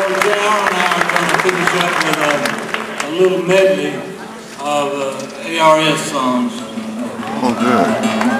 go and I'm going to finish up with a, a little medley of uh, ARS songs. Oh, good.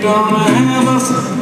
Don't have us.